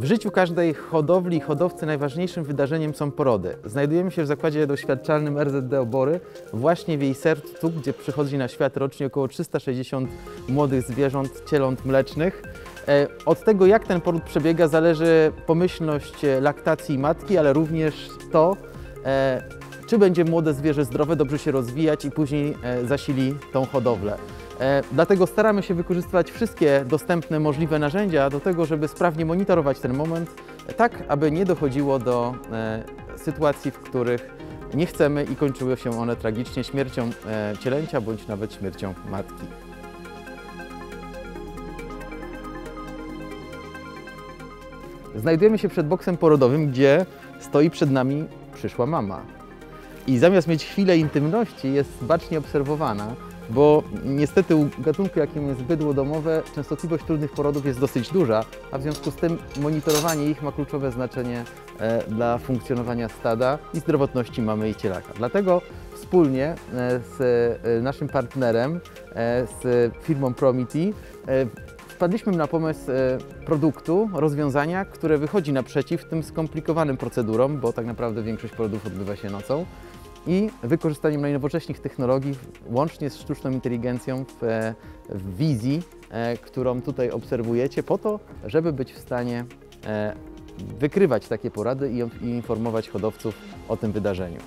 W życiu każdej hodowli i hodowcy najważniejszym wydarzeniem są porody. Znajdujemy się w zakładzie doświadczalnym RZD Obory, właśnie w jej sercu, gdzie przychodzi na świat rocznie około 360 młodych zwierząt, cieląt mlecznych. E, Od tego, jak ten poród przebiega, zależy pomyślność e, laktacji matki, ale również to, e, czy będzie młode zwierzę zdrowe, dobrze się rozwijać i później zasili tą hodowlę. E, Dlatego staramy się wykorzystywać wszystkie dostępne możliwe narzędzia do tego, żeby sprawnie monitorować ten moment, e, tak aby nie dochodziło do e, sytuacji, w których nie chcemy i kończyły się one tragicznie śmiercią cielęcia bądź nawet śmiercią matki. Znajdujemy się przed boksem porodowym, gdzie stoi przed nami przyszła mama. I zamiast mieć chwilę intymności, jest bacznie obserwowana, bo niestety u gatunku, jakim jest bydło domowe, częstotliwość trudnych porodów jest dosyć duża, a w związku z tym monitorowanie ich ma kluczowe znaczenie e, dla funkcjonowania stada i zdrowotności mamy i cielaka. Dlatego wspólnie e, z e, naszym partnerem, z firmą Promity, wpadliśmy na pomysł produktu, rozwiązania, które wychodzi naprzeciw tym skomplikowanym procedurom, bo tak naprawdę większość porodów odbywa się nocą i wykorzystaniem najnowocześniejszych technologii, łącznie z sztuczną inteligencją w, w wizji, e, którą tutaj obserwujecie, po to, żeby być w stanie e, wykrywać takie porady i, informować hodowców o tym wydarzeniu.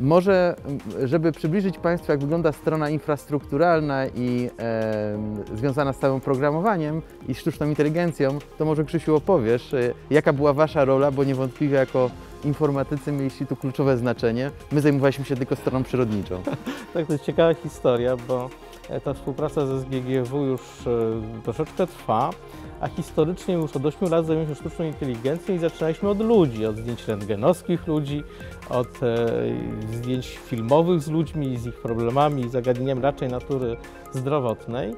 Może, żeby przybliżyć Państwu, jak wygląda strona infrastrukturalna i e, związana z całym programowaniem i sztuczną inteligencją, to może Krzysiu opowiesz, e, jaka była Wasza rola, bo niewątpliwie jako informatycy mieliście tu kluczowe znaczenie. My zajmowaliśmy się tylko stroną przyrodniczą. Tak, to jest ciekawa historia, bo e, ta współpraca ze SGGW już e, troszeczkę trwa, a historycznie już od 8 lat zajmujemy się sztuczną inteligencją i zaczynaliśmy od ludzi, od zdjęć rentgenowskich ludzi, od e, zdjęć filmowych z ludźmi, z ich problemami i zagadnieniami raczej natury zdrowotnej,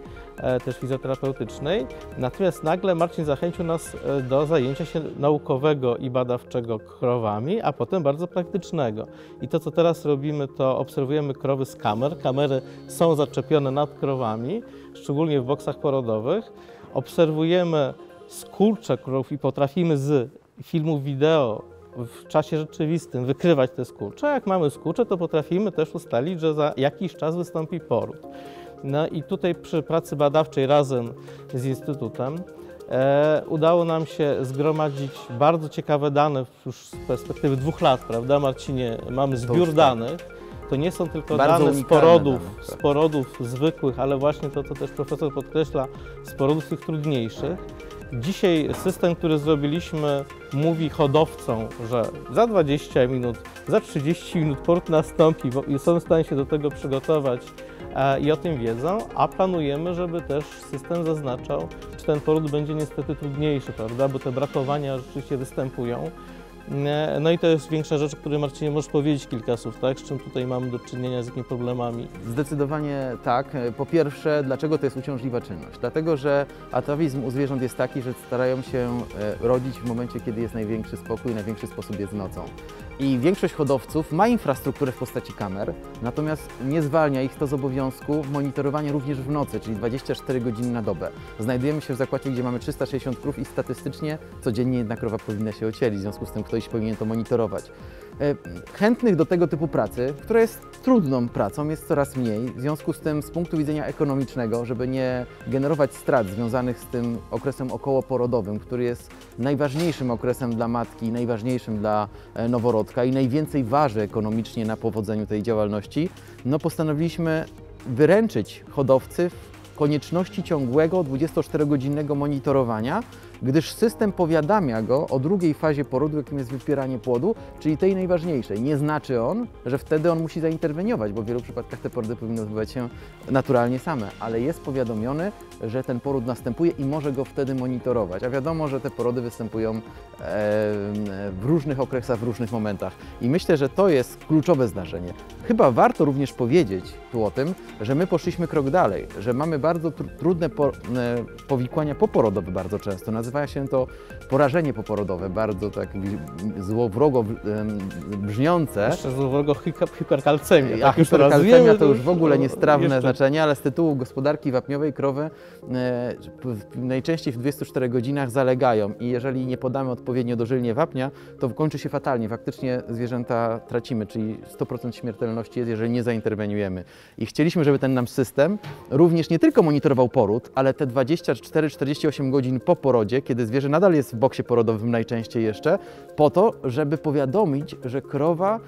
też fizjoterapeutycznej. Natomiast nagle Marcin zachęcił nas e, do zajęcia się naukowego i badawczego krowami, a potem bardzo praktycznego. I to, co teraz robimy, to obserwujemy krowy z kamer. Kamery są zaczepione nad krowami, szczególnie w boksach porodowych. Obserwujemy skurcze krów i potrafimy z filmów wideo w czasie rzeczywistym wykrywać te skurcze. Jak mamy skurcze, to potrafimy też ustalić, że za jakiś czas wystąpi poród. No i tutaj przy pracy badawczej razem z Instytutem e, udało nam się zgromadzić bardzo ciekawe dane już z perspektywy dwóch lat, prawda Marcinie? Mamy zbiór tak. danych. To nie są tylko Bardzo dane z porodów, dane, z tak. porodów zwykłych, ale właśnie to, co też profesor podkreśla, z porodów tych trudniejszych. Dzisiaj system, który zrobiliśmy, mówi hodowcom, że za 20 minut, za 30 minut port nastąpi bo- i są w stanie się do tego przygotować i o tym wiedzą, a planujemy, żeby też system zaznaczał, czy ten poród będzie niestety trudniejszy, prawda, bo te brakowania rzeczywiście występują. No i to jest większa rzecz, o której Marcinie możesz powiedzieć kilka słów, tak? Z czym tutaj mamy do czynienia, z jakimi problemami. Zdecydowanie tak. Po pierwsze, dlaczego to jest uciążliwa czynność? Dlatego, że atawizm u zwierząt jest taki, że starają się e, rodzić w momencie, kiedy jest największy spokój, największy sposób jest nocą. I większość hodowców ma infrastrukturę w postaci kamer, natomiast nie zwalnia ich to z obowiązku monitorowania również w nocy, czyli 24 godziny na dobę. Znajdujemy się w zakładzie, gdzie mamy 360 krów i statystycznie codziennie jedna krowa powinna się ocielić, w związku z tym ktoś powinien to monitorować. E, Chętnych do tego typu pracy, która jest trudną pracą, jest coraz mniej. W związku z tym, z punktu widzenia ekonomicznego, żeby nie generować strat związanych z tym okresem okołoporodowym, który jest najważniejszym okresem dla matki, najważniejszym dla e, noworodka i najwięcej waży ekonomicznie na powodzeniu tej działalności, no postanowiliśmy wyręczyć hodowcy w konieczności ciągłego 24-godzinnego monitorowania, gdyż system powiadamia go o drugiej fazie porodu, jakim jest wypieranie płodu, czyli tej najważniejszej. Nie znaczy on, że wtedy on musi zainterweniować, bo w wielu przypadkach te porody powinny odbywać się naturalnie same, ale jest powiadomiony, że ten poród następuje i może go wtedy monitorować. A wiadomo, że te porody występują e, w różnych okresach, w różnych momentach. I myślę, że to jest kluczowe zdarzenie. Chyba warto również powiedzieć tu o tym, że my poszliśmy krok dalej, że mamy bardzo tr trudne e, powikłania poporodowe bardzo często. Nazywa się to porażenie poporodowe, bardzo tak złowrogo brzmiące. Jeszcze złowrogo hiper- hiperkalcemia. A tak hiperkalcemia to już w ogóle niestrawne jeszcze- znaczenie, ale z tytułu gospodarki wapniowej krowy e, najczęściej w 24 godzinach zalegają i jeżeli nie podamy odpowiednio dożylnie wapnia, to kończy się fatalnie. Faktycznie zwierzęta tracimy, czyli 100% śmiertelności jest, jeżeli nie zainterweniujemy. I chcieliśmy, żeby ten nam system również nie tylko monitorował poród, ale te 24-48 godzin po porodzie, kiedy zwierzę nadal jest w boksie porodowym najczęściej jeszcze, po to, żeby powiadomić, że krowa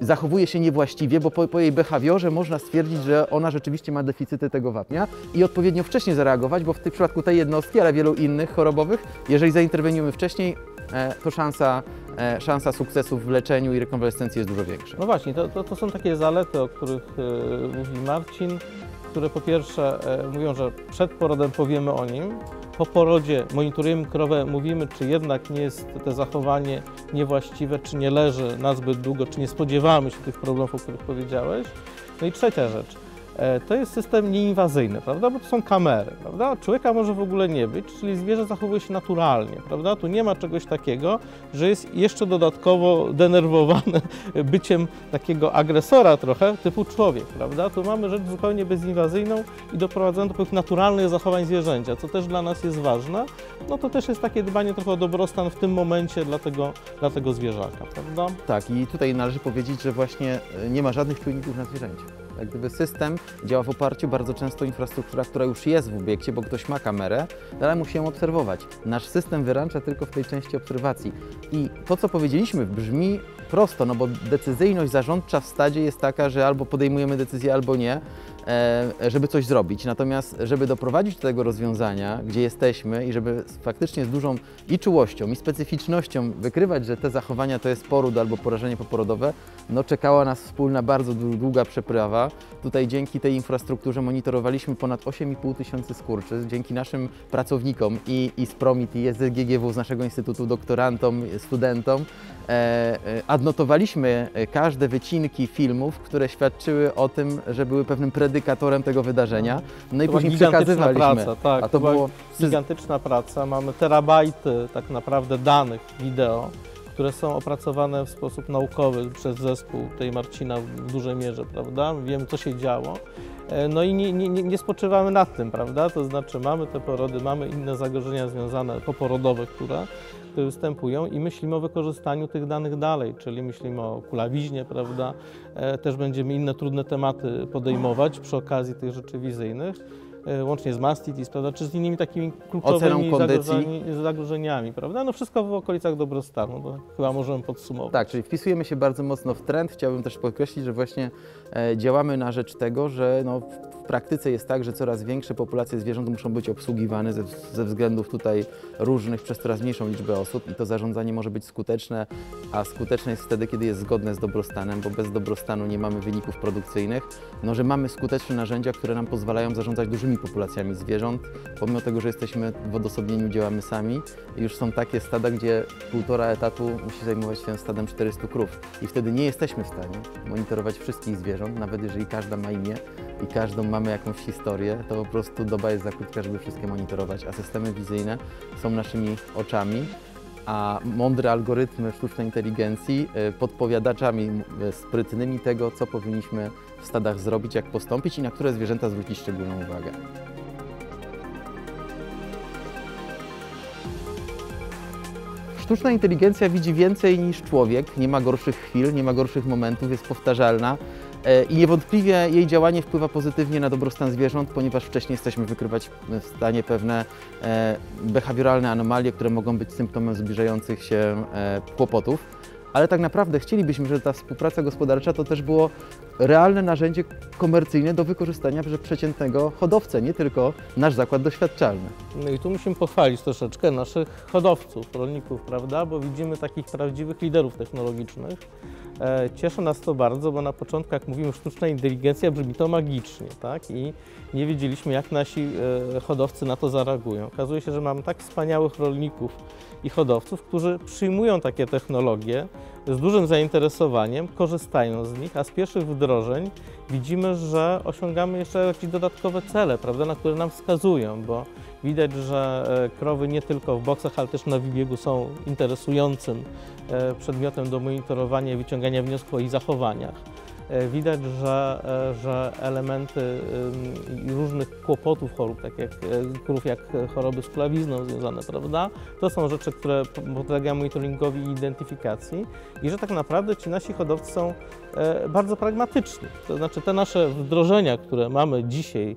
zachowuje się niewłaściwie, bo po, po jej behawiorze można stwierdzić, że ona rzeczywiście ma deficyty tego wapnia i odpowiednio wcześnie zareagować, bo w tym przypadku tej jednostki, ale wielu innych chorobowych, jeżeli zainterweniujemy wcześniej, e, to szansa, e, szansa sukcesu w leczeniu i rekonwalescencji jest dużo większa. No właśnie, to, to, to są takie zalety, o których e, mówi Marcin, które po pierwsze e, mówią, że przed porodem powiemy o nim, po porodzie monitorujemy krowę, mówimy, czy jednak nie jest to zachowanie niewłaściwe, czy nie leży na zbyt długo, czy nie spodziewamy się tych problemów, o których powiedziałeś. No i trzecia rzecz, to jest system nieinwazyjny, prawda, bo to są kamery, prawda, człowieka może w ogóle nie być, czyli zwierzę zachowuje się naturalnie, prawda, tu nie ma czegoś takiego, że jest jeszcze dodatkowo denerwowane byciem takiego agresora trochę, typu człowiek, prawda? Tu mamy rzecz zupełnie bezinwazyjną i doprowadzoną do pewnych naturalnych zachowań zwierzęcia, co też dla nas jest ważne. No to też jest takie dbanie trochę o dobrostan w tym momencie dla tego, dla tego zwierzaka, prawda? Tak, i tutaj należy powiedzieć, że właśnie e, nie ma żadnych czujników na zwierzęciu. Jak gdyby system działa w oparciu bardzo często infrastruktura, która już jest w obiekcie, bo ktoś ma kamerę, ale musi ją obserwować. Nasz system wyręcza tylko w tej części obserwacji. I to, co powiedzieliśmy, brzmi prosto, no bo decyzyjność zarządcza w stadzie jest taka, że albo podejmujemy decyzję, albo nie, żeby coś zrobić. Natomiast, żeby doprowadzić do tego rozwiązania, gdzie jesteśmy i żeby faktycznie z dużą i czułością, i specyficznością wykrywać, że te zachowania to jest poród albo porażenie poporodowe, no czekała nas wspólna, bardzo dłu- długa przeprawa. Tutaj dzięki tej infrastrukturze monitorowaliśmy ponad 8,5 tysięcy skurczy. Dzięki naszym pracownikom i, i z Promit, i z GGW, z naszego instytutu, doktorantom, studentom, e, e, adnotowaliśmy e, każde wycinki filmów, które świadczyły o tym, że były pewnym predykatorem tego wydarzenia. No i To później przekazywaliśmy. praca, tak, A to to była było Gigantyczna praca, mamy terabajty tak naprawdę danych wideo, które są opracowane w sposób naukowy przez zespół tej Marcina w dużej mierze, prawda? Wiemy, co się działo. E, No i nie, nie, nie spoczywamy nad tym, prawda? To znaczy mamy te porody, mamy inne zagrożenia związane, poporodowe, które, które występują i myślimy o wykorzystaniu tych danych dalej, czyli myślimy o kulawiźnie, prawda? E, Też będziemy inne trudne tematy podejmować przy okazji tych rzeczy wizyjnych łącznie z mastitis, prawda, czy z innymi takimi kluczowymi kondycji. zagrożeniami, zagrożeniami, prawda? No wszystko w okolicach dobrostanu, to chyba możemy podsumować. Tak, czyli wpisujemy się bardzo mocno w trend. Chciałbym też podkreślić, że właśnie e, działamy na rzecz tego, że no, praktyce jest tak, że coraz większe populacje zwierząt muszą być obsługiwane ze, ze względów tutaj różnych przez coraz mniejszą liczbę osób i to zarządzanie może być skuteczne, a skuteczne jest wtedy, kiedy jest zgodne z dobrostanem, bo bez dobrostanu nie mamy wyników produkcyjnych. No, że mamy skuteczne narzędzia, które nam pozwalają zarządzać dużymi populacjami zwierząt, pomimo tego, że jesteśmy w odosobnieniu, działamy sami. Już są takie stada, gdzie półtora etatu musi zajmować się stadem 400 krów i wtedy nie jesteśmy w stanie monitorować wszystkich zwierząt, nawet jeżeli każda ma imię i każdą mamy jakąś historię, to po prostu doba jest za krótka, żeby wszystkie monitorować, a systemy wizyjne są naszymi oczami, a mądre algorytmy sztucznej inteligencji y, podpowiadaczami y, sprytnymi tego, co powinniśmy w stadach zrobić, jak postąpić i na które zwierzęta zwrócić szczególną uwagę. Sztuczna inteligencja widzi więcej niż człowiek, nie ma gorszych chwil, nie ma gorszych momentów, jest powtarzalna i niewątpliwie jej działanie wpływa pozytywnie na dobrostan zwierząt, ponieważ wcześniej jesteśmy wykrywać w stanie pewne e, behawioralne anomalie, które mogą być symptomem zbliżających się e, kłopotów. Ale tak naprawdę chcielibyśmy, żeby ta współpraca gospodarcza to też było realne narzędzie komercyjne do wykorzystania przez przeciętnego hodowcę, nie tylko nasz zakład doświadczalny. No i tu musimy pochwalić troszeczkę naszych hodowców, rolników, prawda, bo widzimy takich prawdziwych liderów technologicznych. E, Cieszy nas to bardzo, bo na początku, jak mówimy sztuczna inteligencja, brzmi to magicznie, tak? I nie wiedzieliśmy, jak nasi e, hodowcy na to zareagują. Okazuje się, że mamy tak wspaniałych rolników i hodowców, którzy przyjmują takie technologie, z dużym zainteresowaniem korzystają z nich, a z pierwszych wdrożeń widzimy, że osiągamy jeszcze jakieś dodatkowe cele, prawda, na które nam wskazują, bo widać, że e, krowy nie tylko w boksach, ale też na wybiegu są interesującym e, przedmiotem do monitorowania i wyciągania wniosków o ich zachowaniach. E, Widać, że, e, że elementy różnych kłopotów chorób, tak jak e, jak choroby z kulawizną związane, prawda? To są rzeczy, które podlegają monitoringowi i identyfikacji i że tak naprawdę ci nasi hodowcy są bardzo pragmatyczni. To znaczy te nasze wdrożenia, które mamy dzisiaj,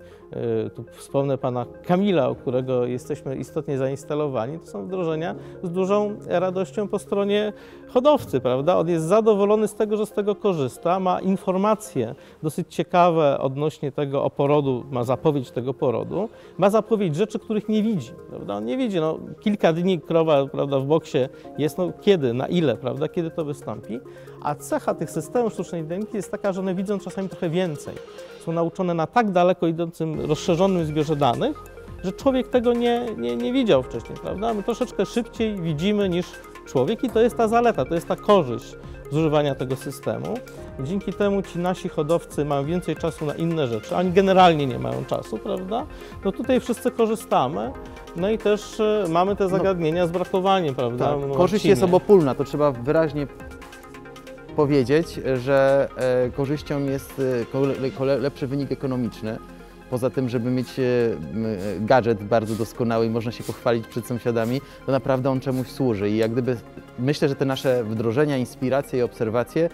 e, tu wspomnę pana Kamila, o którego jesteśmy istotnie zainstalowani, to są wdrożenia z dużą radością po stronie hodowcy, prawda? On jest zadowolony z tego, że z tego korzysta, ma informacje dosyć ciekawe odnośnie tego o porodu, ma zapowiedź tego porodu, ma zapowiedź rzeczy, których nie widzi, prawda? On nie widzi, no kilka dni krowa, prawda, w boksie jest, no kiedy, na ile, prawda, kiedy to wystąpi, a cecha tych systemów sztucznej jest taka, że one widzą czasami trochę więcej. Są nauczone na tak daleko idącym, rozszerzonym zbiorze danych, że człowiek tego nie, nie, nie widział wcześniej, prawda? My troszeczkę szybciej widzimy niż człowiek i to jest ta zaleta, to jest ta korzyść z używania tego systemu. Dzięki temu ci nasi hodowcy mają więcej czasu na inne rzeczy, oni generalnie nie mają czasu, prawda? No tutaj wszyscy korzystamy, no i też e, mamy te zagadnienia z brakowaniem, prawda? Tak, No, korzyść jest obopólna, to trzeba wyraźnie powiedzieć, że e, korzyścią jest e, lepszy wynik ekonomiczny. Poza tym, żeby mieć e, e, gadżet bardzo doskonały i można się pochwalić przed sąsiadami, to naprawdę on czemuś służy. I jak gdyby myślę, że te nasze wdrożenia, inspiracje i obserwacje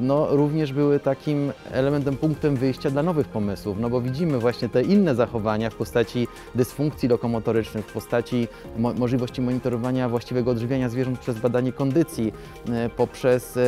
no, również były takim elementem, punktem wyjścia dla nowych pomysłów, no bo widzimy właśnie te inne zachowania w postaci dysfunkcji lokomotorycznych, w postaci mo możliwości monitorowania właściwego odżywiania zwierząt przez badanie kondycji, e, poprzez,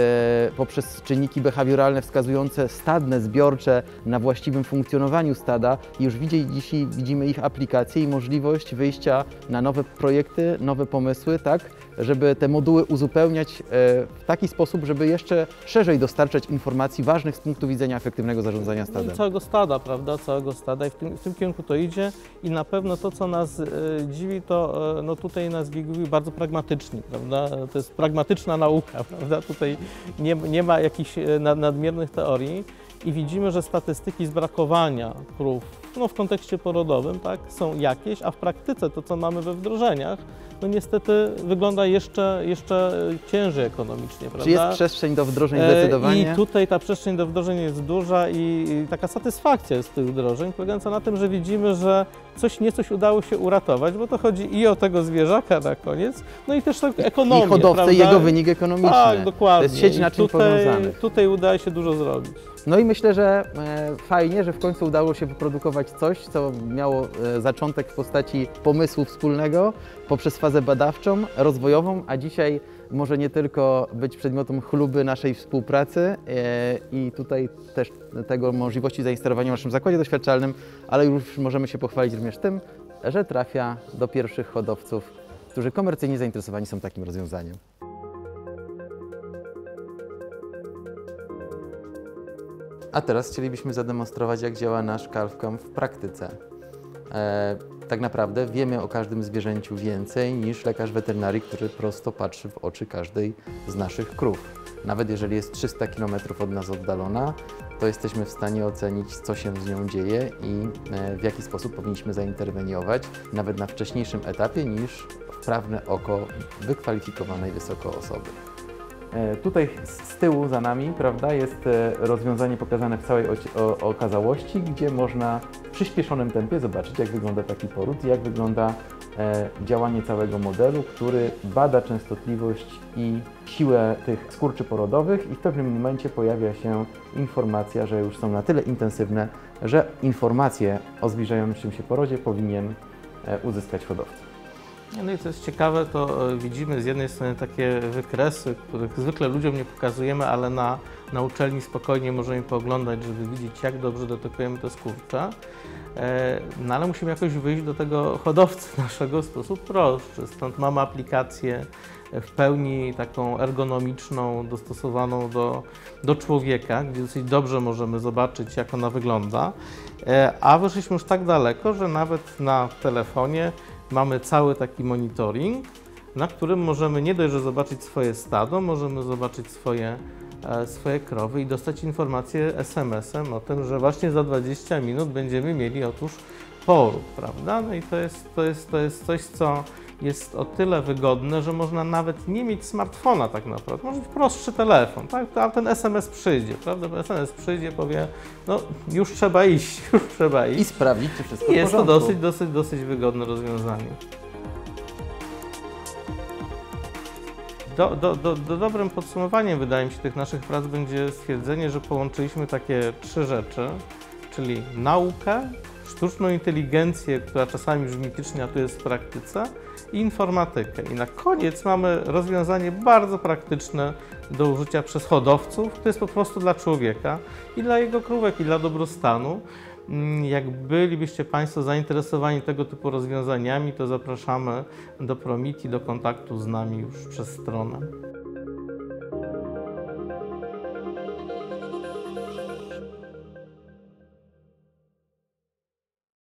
poprzez czynniki behawioralne wskazujące stadne, zbiorcze na właściwym funkcjonowaniu stada. I już widzi, dzisiaj widzimy ich aplikacje i możliwość wyjścia na nowe projekty, nowe pomysły, tak, żeby te moduły uzupełniać e, w taki sposób, żeby jeszcze szerzej dostarczać informacji ważnych z punktu widzenia efektywnego zarządzania No stadem. i całego stada, prawda? Całego stada i w tym, w tym kierunku to idzie i na pewno to, co nas e, dziwi, to e, no tutaj nas GGW bardzo pragmatyczni, prawda? To jest pragmatyczna nauka, prawda? Tutaj nie, nie ma jakichś nad, nadmiernych teorii i widzimy, że statystyki z brakowania krów no w kontekście porodowym tak, są jakieś, a w praktyce to, co mamy we wdrożeniach, no niestety wygląda jeszcze, jeszcze ciężej ekonomicznie, prawda? Czy jest przestrzeń do wdrożeń E, zdecydowanie? I tutaj ta przestrzeń do wdrożeń jest duża i, i taka satysfakcja z tych wdrożeń, polegająca na tym, że widzimy, że coś niecoś udało się uratować, bo to chodzi i o tego zwierzaka na koniec, no i też tak ekonomię, I hodowcę prawda? jego wynik ekonomiczny. Tak, dokładnie. To jest sieć naczyń tutaj, powiązanych. Tutaj udaje się dużo zrobić. No i myślę, że e, fajnie, że w końcu udało się wyprodukować coś, co miało e, zaczątek w postaci pomysłu wspólnego poprzez fazę badawczą, rozwojową, a dzisiaj może nie tylko być przedmiotem chluby naszej współpracy e, i tutaj też tego możliwości zainstalowania w naszym zakładzie doświadczalnym, ale już możemy się pochwalić również tym, że trafia do pierwszych hodowców, którzy komercyjnie zainteresowani są takim rozwiązaniem. A teraz chcielibyśmy zademonstrować, jak działa nasz CalfCam w praktyce. Tak naprawdę wiemy o każdym zwierzęciu więcej niż lekarz weterynarii, który prosto patrzy w oczy każdej z naszych krów. Nawet jeżeli jest 300 km od nas oddalona, to jesteśmy w stanie ocenić, co się z nią dzieje i e, w jaki sposób powinniśmy zainterweniować, nawet na wcześniejszym etapie niż wprawne oko wykwalifikowanej wysoko osoby. E, Tutaj z tyłu za nami, prawda, jest e, rozwiązanie pokazane w całej okazałości, gdzie można w przyspieszonym tempie zobaczyć, jak wygląda taki poród i jak wygląda e, działanie całego modelu, który bada częstotliwość i siłę tych skurczy porodowych i w pewnym momencie pojawia się informacja, że już są na tyle intensywne, że informacje o zbliżającym się porodzie powinien uzyskać hodowca. No i co jest ciekawe, to e, widzimy z jednej strony takie wykresy, których zwykle ludziom nie pokazujemy, ale na, na uczelni spokojnie możemy pooglądać, żeby widzieć, jak dobrze detekujemy te skurcze. E, No ale musimy jakoś wyjść do tego hodowcy naszego w sposób prostszy. Stąd mamy aplikację w pełni taką ergonomiczną, dostosowaną do, do człowieka, gdzie dosyć dobrze możemy zobaczyć, jak ona wygląda. E, A wyszliśmy już tak daleko, że nawet na telefonie mamy cały taki monitoring, na którym możemy nie dość, że zobaczyć swoje stado, możemy zobaczyć swoje, e, swoje krowy i dostać informację SMS-em o tym, że właśnie za 20 minut będziemy mieli otóż poród, prawda? No i to jest, to jest, to jest coś, co jest o tyle wygodne, że można nawet nie mieć smartfona tak naprawdę, może być prostszy telefon, tak? A ten SMS przyjdzie, prawda? Bo SMS przyjdzie, powie, no już trzeba iść, już trzeba I iść. sprawdzić, czy wszystko I jest to dosyć, dosyć, dosyć wygodne rozwiązanie. Do, do, do, do dobrym podsumowaniem, wydaje mi się, tych naszych prac będzie stwierdzenie, że połączyliśmy takie trzy rzeczy, czyli naukę, sztuczną inteligencję, która czasami mitycznie, a tu jest w praktyce, i informatykę. I na koniec mamy rozwiązanie bardzo praktyczne do użycia przez hodowców. To jest po prostu dla człowieka i dla jego krówek, i dla dobrostanu. Mm, Jak bylibyście Państwo zainteresowani tego typu rozwiązaniami, to zapraszamy do Promiti, do kontaktu z nami już przez stronę.